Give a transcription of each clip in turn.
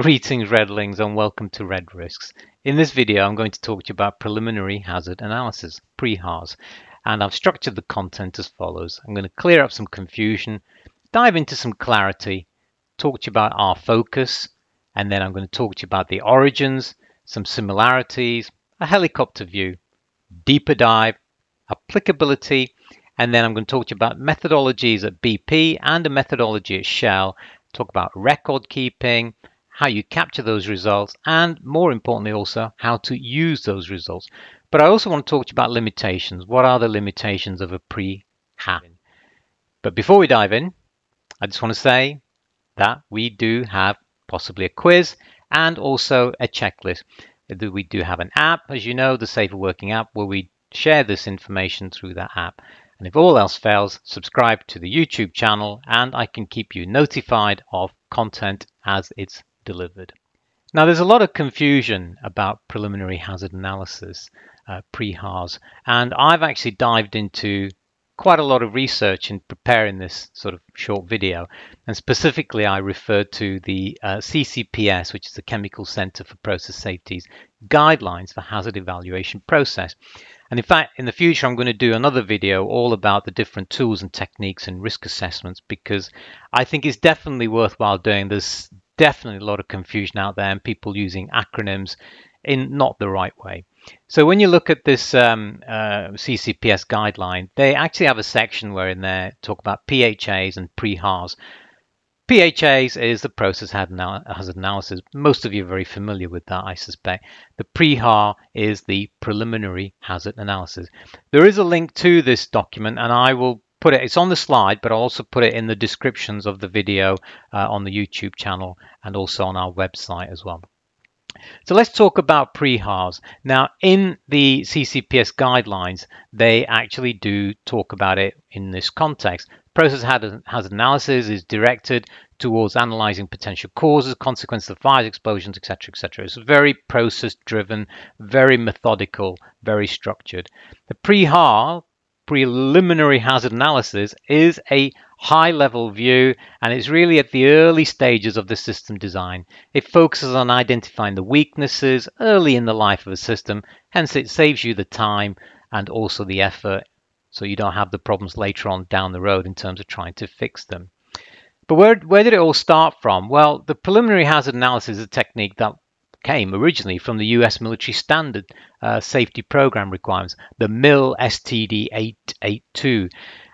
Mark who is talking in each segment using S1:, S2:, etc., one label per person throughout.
S1: Greetings Redlings and welcome to Red Risks. In this video I'm going to talk to you about preliminary hazard analysis, pre-HARS, and I've structured the content as follows. I'm going to clear up some confusion, dive into some clarity, talk to you about our focus, and then I'm going to talk to you about the origins, some similarities, a helicopter view, deeper dive, applicability, and then I'm going to talk to you about methodologies at BP and a methodology at Shell, talk about record keeping, how you capture those results, and more importantly, also how to use those results. But I also want to talk to you about limitations. What are the limitations of a pre HAP? But before we dive in, I just want to say that we do have possibly a quiz and also a checklist. We do have an app, as you know, the Safer Working app, where we share this information through that app. And if all else fails, subscribe to the YouTube channel and I can keep you notified of content as it's delivered. Now, there's a lot of confusion about preliminary hazard analysis, uh, pre-HARS, and I've actually dived into quite a lot of research in preparing this sort of short video. And specifically, I referred to the uh, CCPS, which is the Chemical Center for Process Safety's guidelines for hazard evaluation process. And in fact, in the future, I'm going to do another video all about the different tools and techniques and risk assessments because I think it's definitely worthwhile doing. There's definitely a lot of confusion out there and people using acronyms in not the right way. So when you look at this um, uh, CCPS guideline, they actually have a section where in there talk about PHAs and pre-HARS. PHAs is the process hazard analysis. Most of you are very familiar with that, I suspect. The pre-HAR is the preliminary hazard analysis. There is a link to this document, and I will put it, it's on the slide, but I'll also put it in the descriptions of the video uh, on the YouTube channel and also on our website as well. So let's talk about pre-HARS. Now, in the CCPS guidelines, they actually do talk about it in this context. Process hazard analysis is directed towards analyzing potential causes, consequences of fires, explosions, etc., etc. It's very process-driven, very methodical, very structured. The pre-HAR preliminary hazard analysis is a high level view and it's really at the early stages of the system design. It focuses on identifying the weaknesses early in the life of a system, hence it saves you the time and also the effort so you don't have the problems later on down the road in terms of trying to fix them. But where, where did it all start from? Well, the preliminary hazard analysis is a technique that came originally from the US military standard uh, safety program requirements, the MIL STD 882.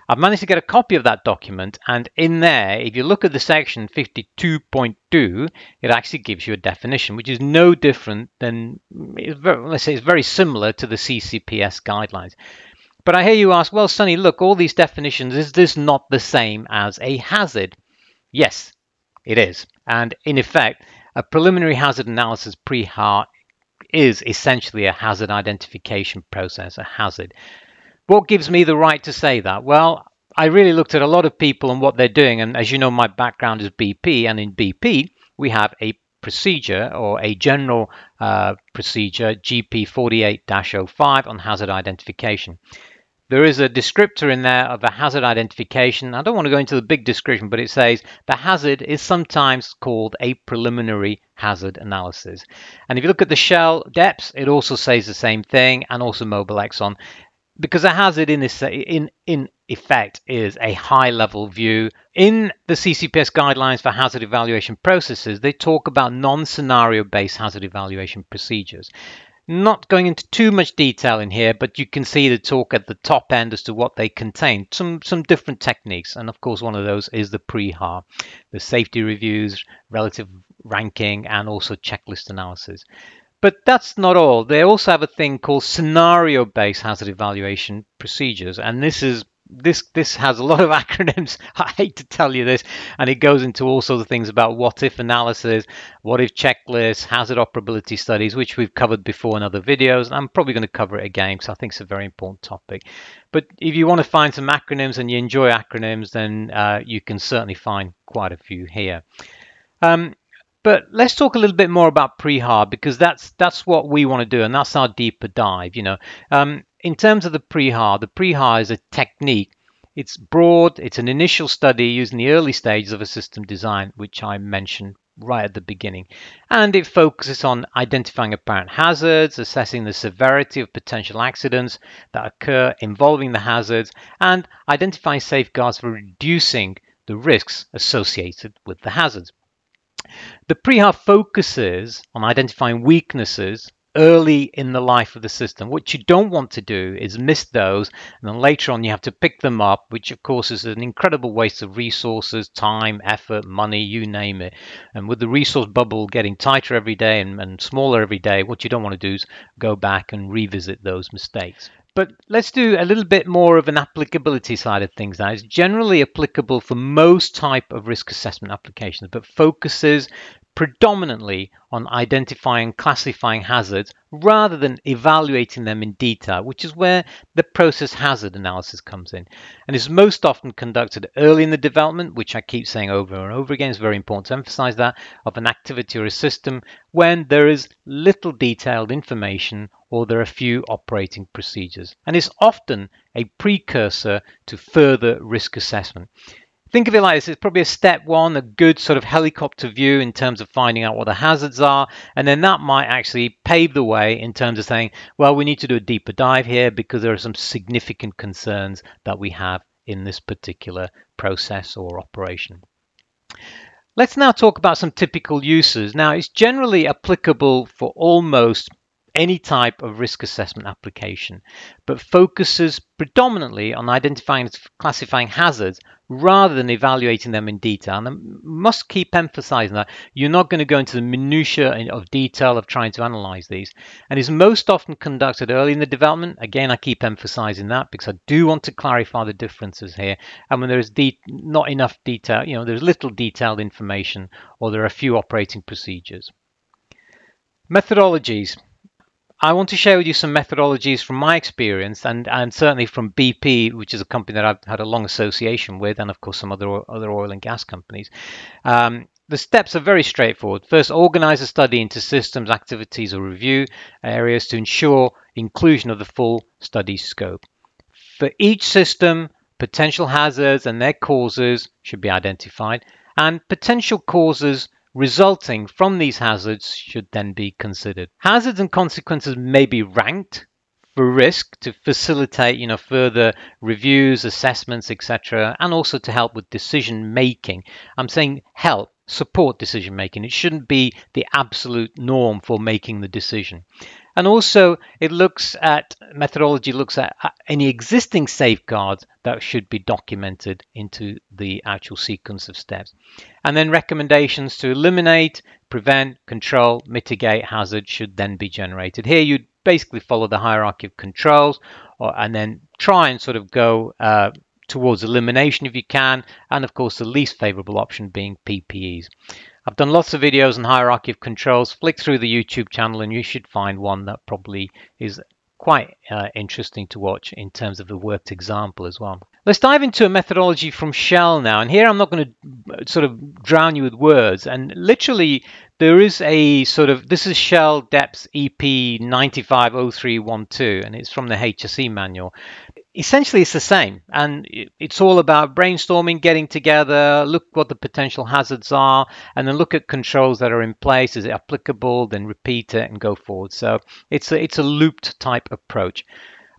S1: I've managed to get a copy of that document, and in there, if you look at the section 52.2, it actually gives you a definition, which is no different than, let's say, it's very similar to the CCPS guidelines. But I hear you ask, well, Sonny, look, all these definitions, is this not the same as a HAZID? Yes, it is. And in effect, a preliminary hazard analysis pre-HAR is essentially a hazard identification process, a HAZID. What gives me the right to say that? Well, I really looked at a lot of people and what they're doing. And as you know, my background is BP. And in BP, we have a procedure or a general uh, procedure, GP 48 05 on hazard identification. There is a descriptor in there of a hazard identification. I don't want to go into the big description, but it says the HAZID is sometimes called a preliminary hazard analysis. And if you look at the shell DEPs, it also says the same thing, and also Mobil exxon, because a HAZID in this in in effect is a high level view. In the CCPS guidelines for hazard evaluation processes, they talk about non scenario based hazard evaluation procedures. Not going into too much detail in here, but you can see the talk at the top end as to what they contain. Some some different techniques, and of course one of those is the pre-HAR, the safety reviews, relative ranking, and also checklist analysis. But that's not all. They also have a thing called scenario-based hazard evaluation procedures, and this is this this has a lot of acronyms. I hate to tell you this, and it goes into all sorts of things about what if analysis, what if checklists, hazard operability studies, which we've covered before in other videos. And I'm probably going to cover it again because I think it's a very important topic. But if you want to find some acronyms and you enjoy acronyms, then uh, you can certainly find quite a few here. Um, but let's talk a little bit more about pre-HAR because that's that's what we want to do, and that's our deeper dive. You know, um, in terms of the pre-ha, the pre-ha is a technique. It's broad. It's an initial study using the early stages of a system design, which I mentioned right at the beginning. And it focuses on identifying apparent hazards, assessing the severity of potential accidents that occur involving the hazards, and identifying safeguards for reducing the risks associated with the hazards. The pre-HAR focuses on identifying weaknesses early in the life of the system. What you don't want to do is miss those, and then later on you have to pick them up, which of course is an incredible waste of resources, time, effort, money, you name it. And with the resource bubble getting tighter every day and, and smaller every day, what you don't want to do is go back and revisit those mistakes. But let's do a little bit more of an applicability side of things now. It's generally applicable for most type of risk assessment applications, but focuses predominantly on identifying classifying hazards rather than evaluating them in detail, which is where the process hazard analysis comes in. And is most often conducted early in the development, which I keep saying over and over again, is very important to emphasize that, of an activity or a system when there is little detailed information or there are a few operating procedures. And is often a precursor to further risk assessment think of it like this it's probably a step one a good sort of helicopter view in terms of finding out what the hazards are and then that might actually pave the way in terms of saying well we need to do a deeper dive here because there are some significant concerns that we have in this particular process or operation Let's now talk about some typical uses. Now, it's generally applicable for almost any type of risk assessment application, but focuses predominantly on identifying and classifying hazards rather than evaluating them in detail. And I must keep emphasizing that you're not going to go into the minutiae of detail of trying to analyze these. And is most often conducted early in the development. Again, I keep emphasizing that because I do want to clarify the differences here. And when there is not enough detail, you know, there's little detailed information or there are a few operating procedures. Methodologies. I want to share with you some methodologies from my experience and, and certainly from BP, which is a company that I've had a long association with, and of course some other other oil and gas companies. Um, the steps are very straightforward. First, organize a study into systems, activities, or review areas to ensure inclusion of the full study scope. For each system, potential hazards and their causes should be identified, and potential causes resulting from these hazards should then be considered. Hazards and consequences may be ranked for risk to facilitate you know further reviews assessments etc and also to help with decision making. I'm saying help support decision making. It shouldn't be the absolute norm for making the decision and also, it looks at methodology looks at any existing safeguards that should be documented into the actual sequence of steps. And then recommendations to eliminate, prevent, control, mitigate hazards should then be generated. Here, you'd basically follow the hierarchy of controls or, and then try and sort of go uh, towards elimination if you can, and of course, the least favorable option being PPEs. I've done lots of videos on hierarchy of controls. Flick through the YouTube channel and you should find one that probably is quite uh, interesting to watch in terms of a worked example as well. Let's dive into a methodology from Shell now. And here I'm not going to uh, sort of drown you with words. And literally, there is a sort of this is Shell DEPS EP 950312, and it's from the HSE manual essentially it's the same. And it's all about brainstorming getting together look what the potential hazards are and then look at controls that are in place. Is it applicable? Then repeat it and go forward. So it's a, it's a looped type approach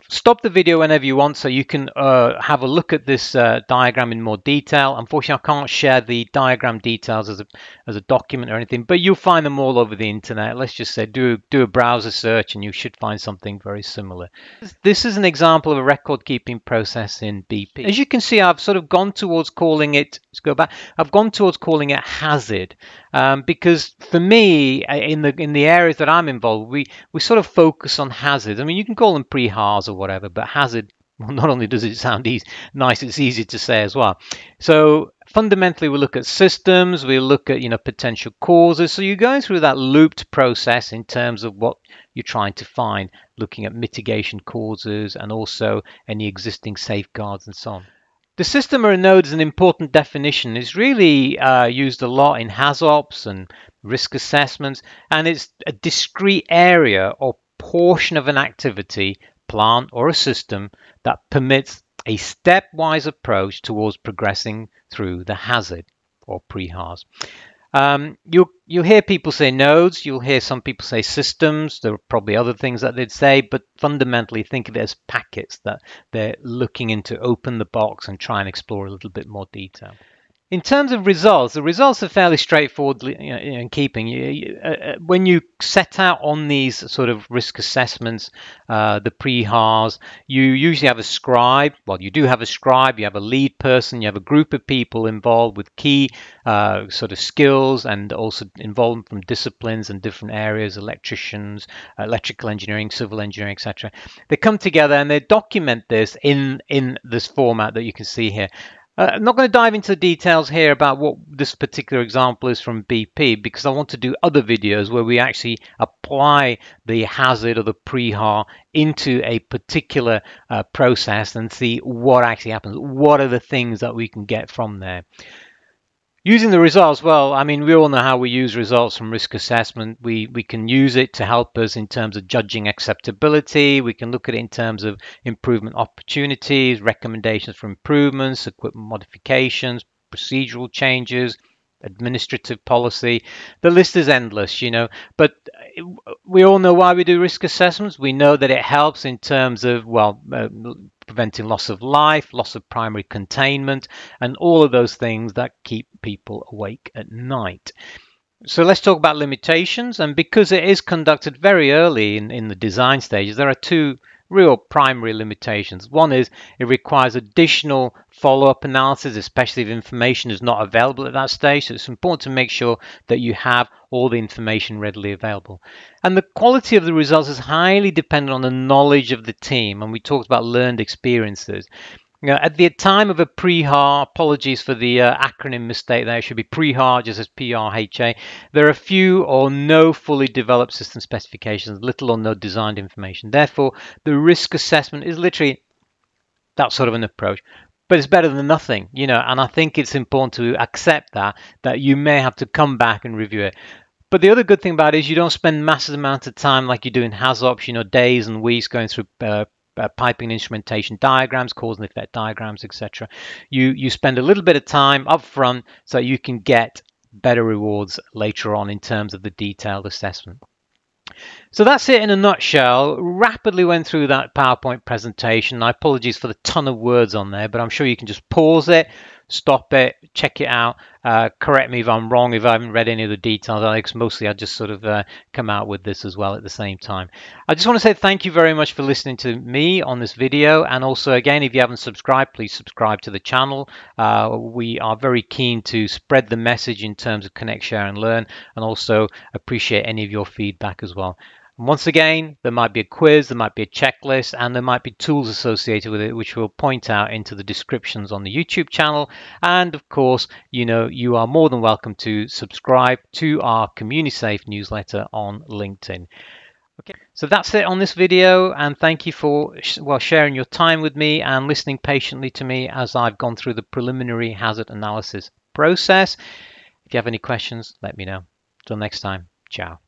S1: Stop the video whenever you want so you can uh, have a look at this uh, diagram in more detail. Unfortunately, I can't share the diagram details as a, as a document or anything, but you'll find them all over the internet. Let's just say do, do a browser search and you should find something very similar. This is an example of a record keeping process in BP. As you can see, I've sort of gone towards calling it, let's go back, I've gone towards calling it HAZID um, because for me, uh, in the in the areas that I'm involved, we, we sort of focus on hazards. I mean, you can call them pre-HARs or whatever, but HAZID, well, not only does it sound easy, nice, it's easy to say as well. So fundamentally, we look at systems, we look at you know potential causes. So you're going through that looped process in terms of what you're trying to find, looking at mitigation causes and also any existing safeguards and so on. The system or a node is an important definition. It's really uh, used a lot in HAZOPs and risk assessments, and it's a discrete area or portion of an activity plant, or a system that permits a stepwise approach towards progressing through the HAZID or pre-HARs. Um, you'll you'll hear people say nodes. You'll hear some people say systems. There are probably other things that they'd say, but fundamentally, think of it as packets that they're looking into. Open the box and try and explore a little bit more detail. In terms of results, the results are fairly straightforward in keeping. Uh, uh, when you set out on these sort of risk assessments, uh, the pre-HARs, you usually have a scribe. Well, you do have a scribe, you have a lead person, you have a group of people involved with key uh, sort of skills and also involvement from disciplines and different areas, electricians, electrical engineering, civil engineering, etc. They come together and they document this in, in this format that you can see here. Uh, I'm not going to dive into the details here about what this particular example is from BP because I want to do other videos where we actually apply the HAZID or the pre-HAR into a particular uh, process and see what actually happens. What are the things that we can get from there? Using the results, well, I mean, we all know how we use results from risk assessment. We, we can use it to help us in terms of judging acceptability. We can look at it in terms of improvement opportunities, recommendations for improvements, equipment modifications, procedural changes, administrative policy. The list is endless, you know, but we all know why we do risk assessments. We know that it helps in terms of, well, uh, preventing loss of life, loss of primary containment, and all of those things that keep people awake at night. So let's talk about limitations. And because it is conducted very early in, in the design stages, there are two real primary limitations. One is it requires additional follow-up analysis, especially if information is not available at that stage. So it's important to make sure that you have all the information readily available. And the quality of the results is highly dependent on the knowledge of the team. And we talked about learned experiences. Know, at the time of a pre-HAR, apologies for the uh, acronym mistake there, it should be pre-HAR just as PRHA. There are few or no fully developed system specifications, little or no designed information. Therefore, the risk assessment is literally that sort of an approach. But it's better than nothing, you know, and I think it's important to accept that, that you may have to come back and review it. But the other good thing about it is you don't spend massive amount of time like you do in HAZOPs, you know, days and weeks going through uh, uh, piping instrumentation diagrams, cause and effect diagrams, etc. You you spend a little bit of time up front so you can get better rewards later on in terms of the detailed assessment. So that's it in a nutshell. Rapidly went through that PowerPoint presentation. I apologies for the ton of words on there, but I'm sure you can just pause it, stop it, check it out. Uh, correct me if I'm wrong, if I haven't read any of the details, I Alex. Mostly I just sort of uh, come out with this as well at the same time. I just want to say thank you very much for listening to me on this video. And also, again, if you haven't subscribed, please subscribe to the channel. Uh, we are very keen to spread the message in terms of connect, share, and learn, and also appreciate any of your feedback as well. Once again, there might be a quiz, there might be a checklist, and there might be tools associated with it, which we'll point out into the descriptions on the YouTube channel. And of course, you know, you are more than welcome to subscribe to our CommuniSafe newsletter on LinkedIn. Okay, so that's it on this video, and thank you for well sharing your time with me and listening patiently to me as I've gone through the preliminary hazard analysis process. If you have any questions, let me know. Till next time, ciao.